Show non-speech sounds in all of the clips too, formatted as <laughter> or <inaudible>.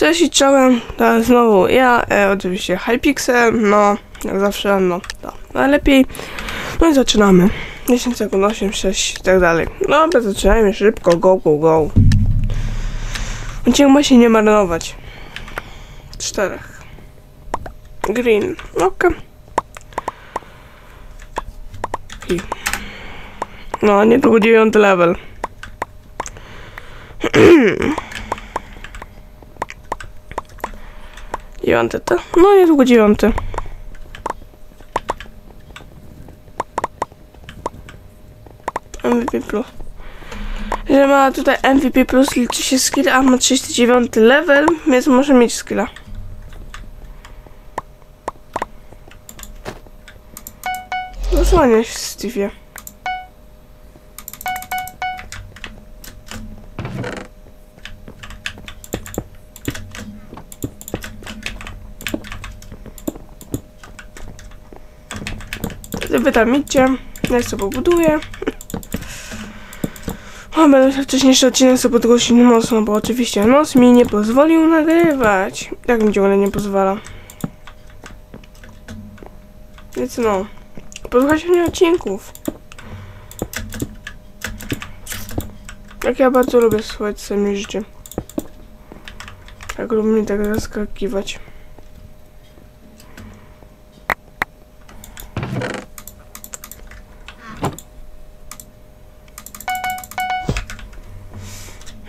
Cześć i czołem, to znowu ja, e, oczywiście Hypixel, no, jak zawsze, no, to najlepiej. No i zaczynamy. 10 sekund, 8, 6 i tak dalej. Dobra, zaczynajmy szybko, go, go, go. Będziemy ma się nie marnować. Czterech. Green, okej. I. No, niedługo dziewiąty level. <clears throat> Dziewiąty to? No niedługo dziewiąty. MVP Plus. Że ma tutaj MVP Plus liczy się skill, a ma 39 level, więc może mieć skilla. Zasłania się Stevie. Wy tam idźcie, ja sobie pobuduję. O, będę wcześniejszy odcinek sobie podgłosić mocno, bo oczywiście noc mi nie pozwolił nagrywać. Jak mi ciągle nie pozwala. Więc no, posłuchajcie mnie odcinków. Jak ja bardzo lubię słuchać swoim życiem. Jak lubię mnie tak zaskakiwać.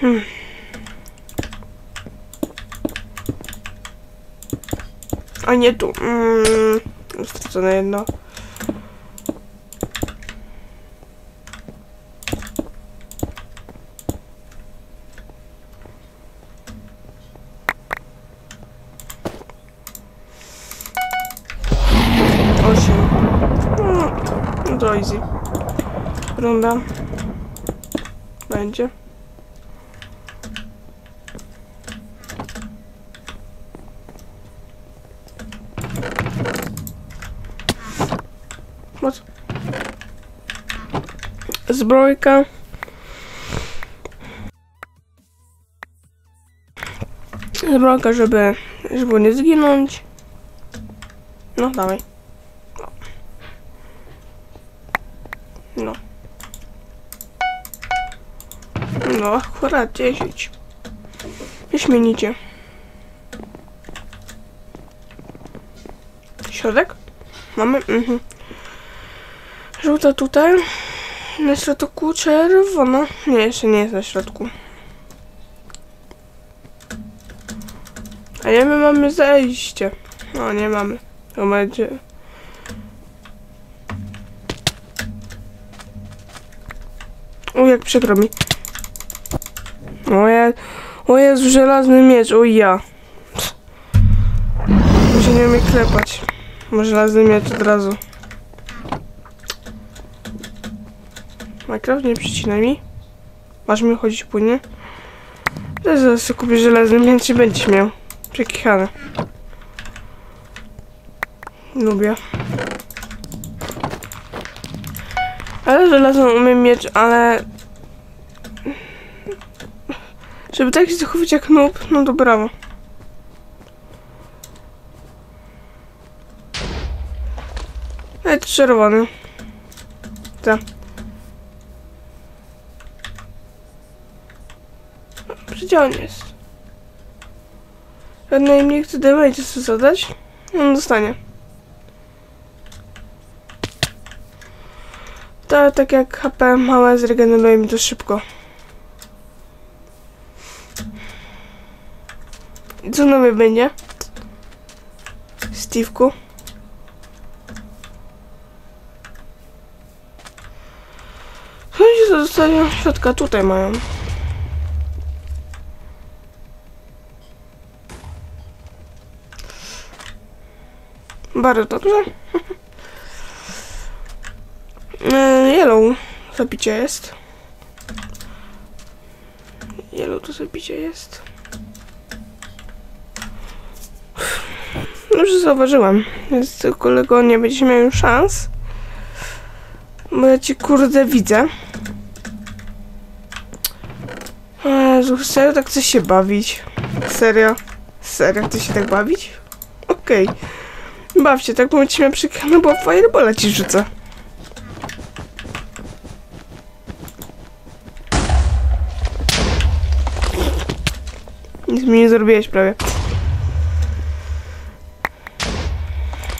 Hmm. A nie tu. Mm, stracone jedno. Osiem. No, easy. Runda. Będzie. Zbrojka. Zbrojka, żeby, żeby nie zginąć. No, dawaj. No. No, akurat 10. Wyśmienicie. Środek? Mamy? Mhm. Żółta tutaj. Na środku czerwona. Nie, jeszcze nie jest na środku. A nie, my mamy zejście. No, nie mamy. To będzie... O, jak przykro mi. O, je... o Jezu, żelazny miecz, o ja. Muszę nie umie klepać. Może żelazny miecz od razu. Minecraft, nie przycinaj mi. Masz mi chodzić płynie? To zaraz sobie kupię żelazny i będziesz miał. Przekichane. Lubię. Ale żelazną umiem mieć, ale... Żeby tak się zachować jak noob, no to brawo. Ej, to czerwony. Tak. Gdzie on jest? Żadnej mnie chce damage chce zadać. On dostanie. To tak jak HP małe zregeneruje mi to szybko. I co na mnie będzie? Steve'ku? Oni się zostawią środka, tutaj mają. Bardzo dobrze. <laughs> E, Yellow zabicie jest. Yellow to zabicie jest. Już zauważyłam, więc kolego nie będziesz miał szans. Bo ja ci kurde widzę. Jezu, serio tak chcesz się bawić? Serio? Serio, chcesz się tak bawić? Okej. Baw się, tak ci mnie przykrył, bo firebola ci rzucę. Nic mi nie zrobiłeś prawie.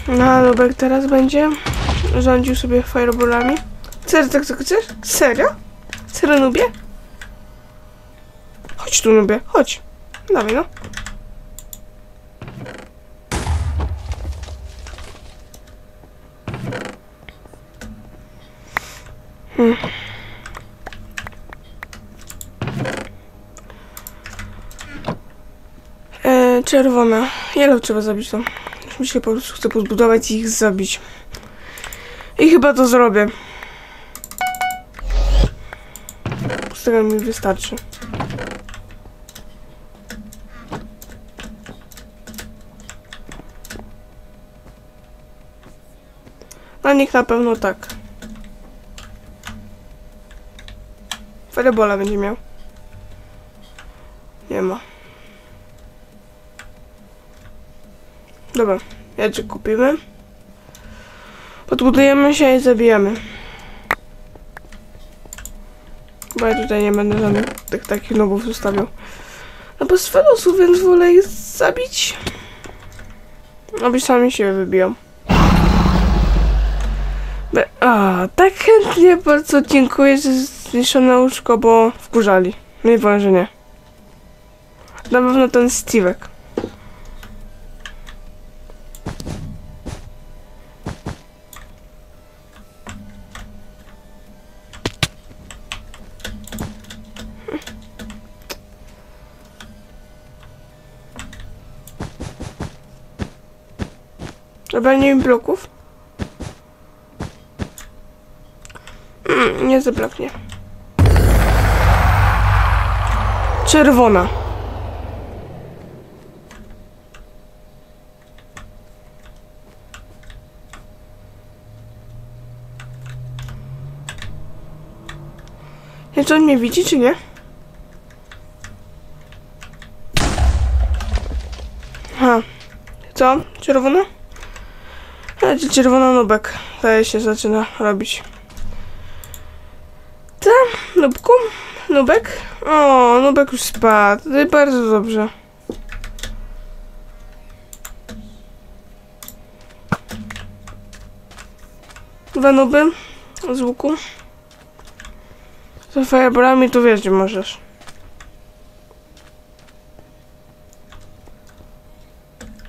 No, Lubek teraz będzie rządził sobie fireballami. Serio, tak co chcesz? Serio? Serio, Nubie? Chodź tu, Nubie, chodź. Dawaj, no. E, czerwona. Yellow trzeba zabić to. Już mi się po prostu chcę pozbudować i ich zabić. I chyba to zrobię. Z tego mi wystarczy. Na nich na pewno tak. Ferebola będzie miał. Nie ma. Dobra, jedzie kupimy. Podbudujemy się i zabijemy. Bo ja tutaj nie będę żadnych tych takich nobów zostawiał. No bo z felosów, więc wolę ich zabić. Aby sami się wybiją. Be A, tak chętnie bardzo dziękuję za zniszczone łóżko, bo wkurzali. Nie powiem, że nie. Na pewno ten Steve'ek. Zabranie mi bloków? Mm, nie zabraknie. Czerwona. Czy on mnie widzi, czy nie? Ha. Co? Czerwona? Czy czerwona nubek. Zdaje się zaczyna robić. Tam, nubku? Nubek? O, nubek już spadł. To bardzo dobrze. Dwa nuby z łuku. Z fireballami tu wiesz, gdzie możesz.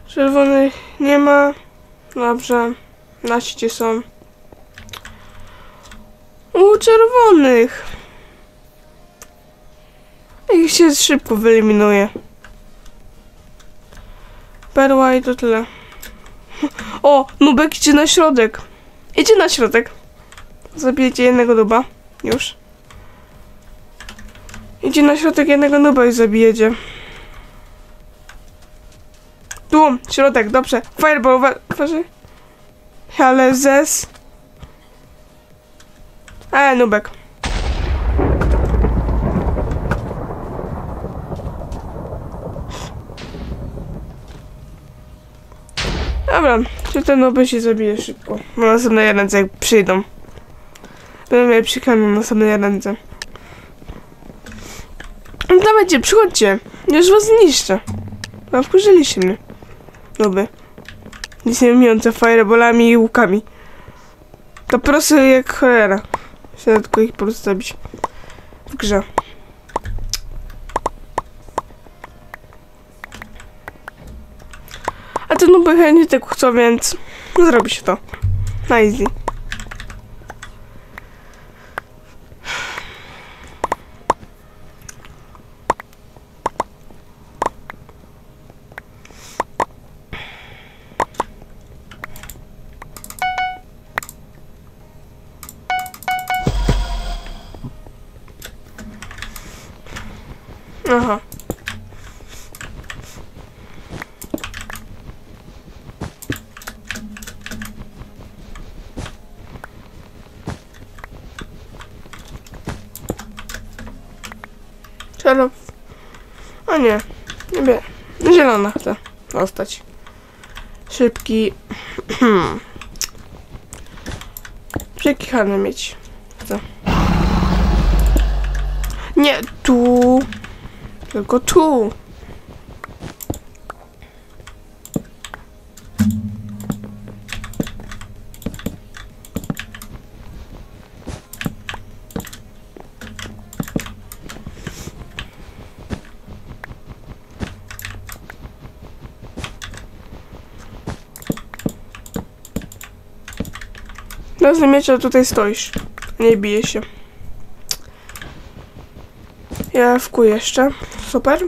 Czerwonych nie ma. Dobrze. Nasi są? U czerwonych. Ich się szybko wyeliminuje. Perła i to tyle. O, Nubek idzie na środek. Idzie na środek. Zabijecie jednego duba. Już. Idzie na środek jednego nuba i zabijecie. Tu, środek, dobrze. Fireball, uwa- uważaj. Ale zes. E, nubek. Dobra, czy te nuby się zabije szybko. Na następnej ręce jak przyjdą. Będę mieli przykaną na następnej ręce. No Dawajcie, przychodźcie. Już was zniszczę. No, wkurzyliście mnie. Nic nie mówiące fireballami i łukami. To proste jak cholera. Chcę tylko ich po prostu zabić. W grze. Te nuby chętnie tego chcą, więc zrobi się to. Na easy. O nie. Nie, bie- Zielona chcę dostać. Szybki. <clears throat> Przekichany mieć. Chcę. Nie, tu. Tylko tu. Rozumiecie, że tutaj stoisz. Nie bije się. Ja wkuję jeszcze. Super.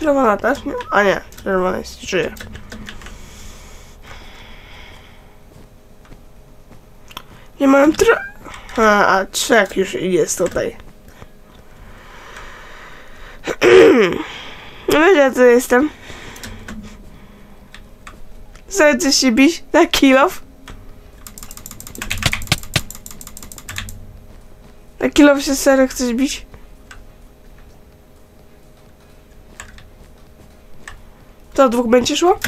Czerwona też? A nie, czerwona jest, żyje. Nie mam tra... A, a trzech już jest tutaj. <clears throat> No wiesz, ja co jestem? Chcesz się bić na kilof? Na kilof się serio chcesz bić? To dwóch będzie szło?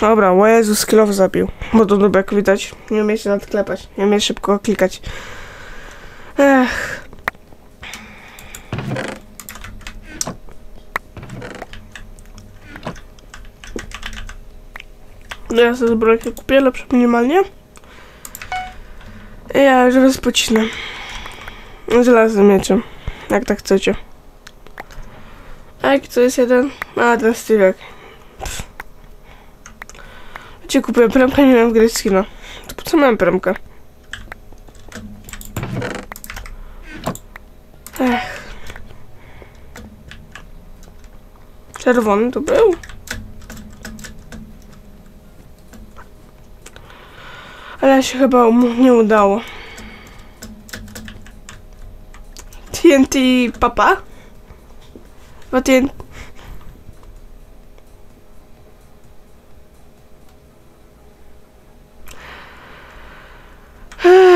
Dobra, o Jezus, zabił. Bo to dobra, jak widać. Nie umie się nadklepać. Nie umie szybko klikać. Ech. No ja sobie zbrojkę kupię, lepsze minimalnie. I ja już rozpocinę. Żelaznym mieczem. Jak tak chcecie. A jaki to jest jeden? A, ten stylek. Gdzie kupiłem premkę, nie miałem gry skina. To po co miałem premkę? Ech. Czerwony to był? Ale się chyba mu nie udało. TNT papa? Chyba TNT...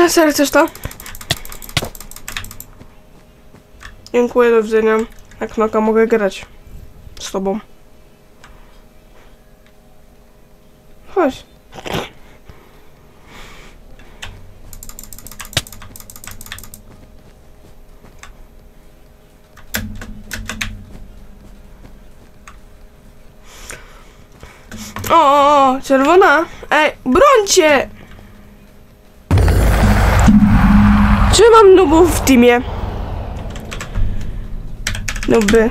Serio, chcesz to? Dziękuję, do widzenia. Jak noka mogę grać z tobą. Chodź. O, czerwona. Ej, brońcie! Czy mam nubów w teamie? Nuby.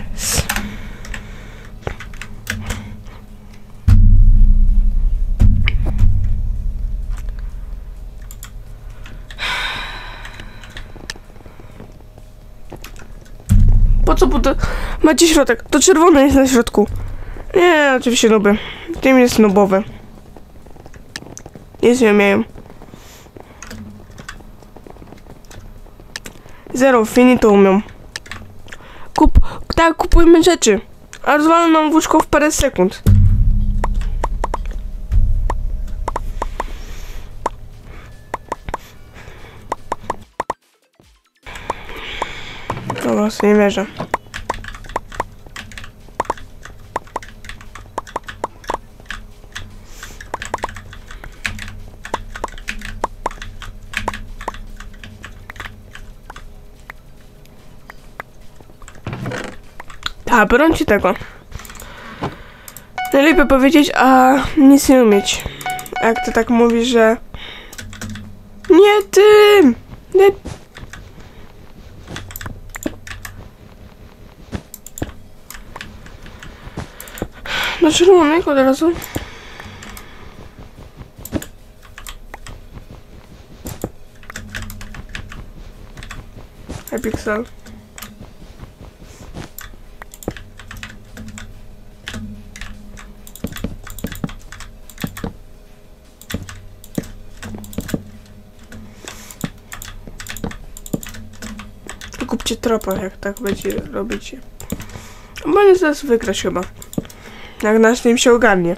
Po co budę? Macie środek. To czerwone jest na środku. Nie, oczywiście nuby. Team jest nubowy. Nie umieją. Zero, finito umią. Kup, tak, kupujmy rzeczy. A rozwalą nam łóżko w parę sekund. No właśnie, nie wierzę. A, brońcie tego. Najlepiej powiedzieć, a nic nie umieć. Jak ty tak mówisz, że... Nie tym! Nie... Do czerwonego od razu. Hypixel. Kupcie tropa, jak tak będzie robicie. Bo nie zaraz wygrać chyba. Jak nasz nim się ogarnie.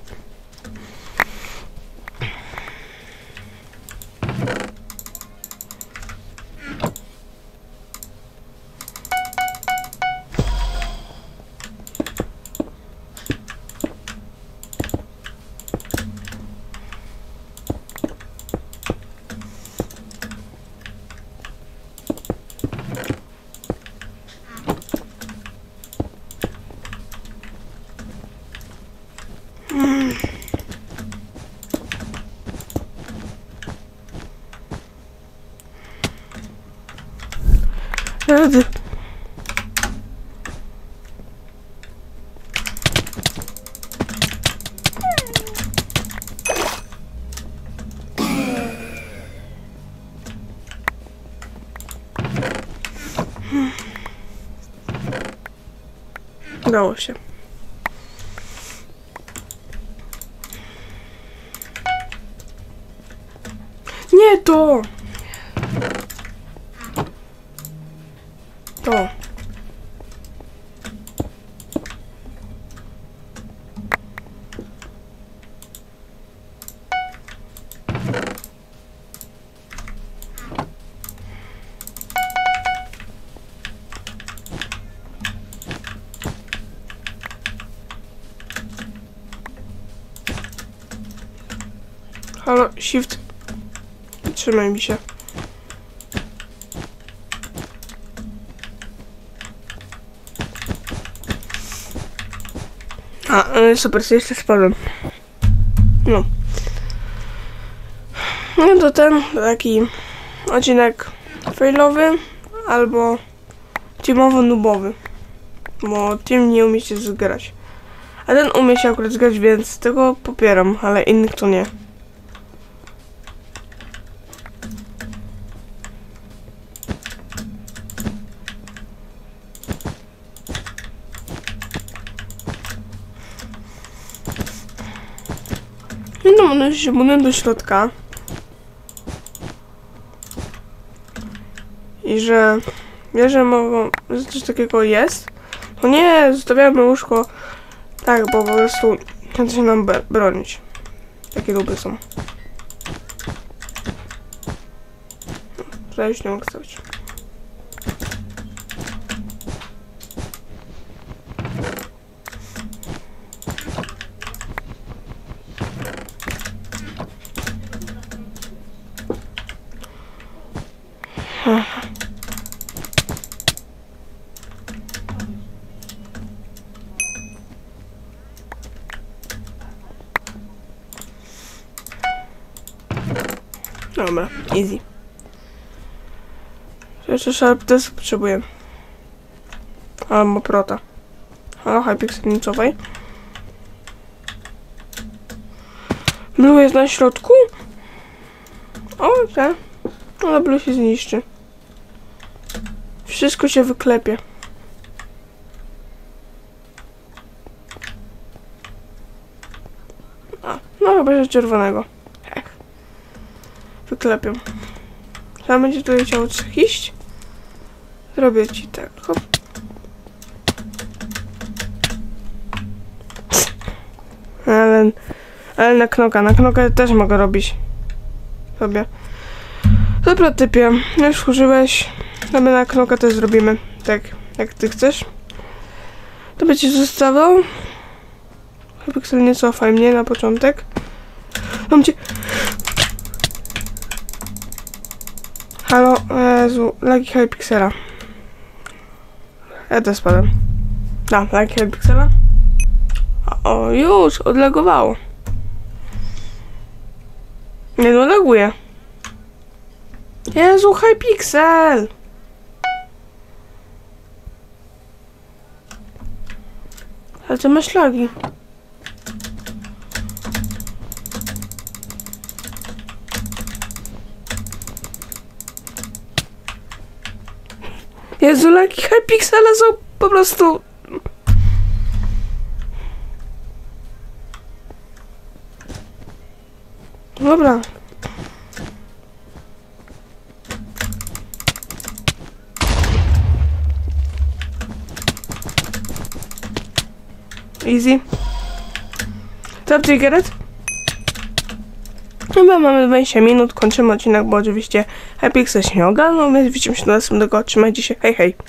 Udało się. Nie to! To. Shift. Trzymaj mi się. A, e, super, jeszcze spadłem. No. No to ten taki odcinek failowy albo teamowo-nubowy. Bo team nie umie się zgrać. A ten umie się akurat zgrać, więc tego popieram, ale innych to nie. Się budują do środka. I że wie, że mogą, że coś takiego jest. No nie, zostawiamy łóżko tak, bo po prostu chce się nam bronić. Takie luby są. Już nie mogę stawić. Dobra, easy. Jeszcze sharp disk potrzebuję. Albo prota. Halo, Hypixel. Blue jest na środku? O, tak. Ale blue się zniszczy. Wszystko się wyklepie. A, no chyba, że czerwonego. Wyklepią. Trzeba będzie tutaj chciał iść. Zrobię ci tak. Hop. Ale, ale na knoka, na knoka też mogę robić. Sobie. Dobra, typie. Już użyłeś. Mamy na knoka też zrobimy. Tak, jak ty chcesz. To ci zostawał. Hypixel nie cofaj mnie na początek. Mam cię. Halo, Jezu, lagi Hypixela. Ja też spadam. Da, lagi Hypixela. O, już, odlegowało. Nie no, laguje. Jezu, Hypixel! Ale ty masz lagi. Jezu, lagi Hypixela są po prostu... Dobra. Easy. Top Gareth? Chyba mamy 20 minut, kończymy odcinek, bo oczywiście Hypixel się nie ogarnął, więc widzimy się do następnego. Trzymajcie się, hej hej.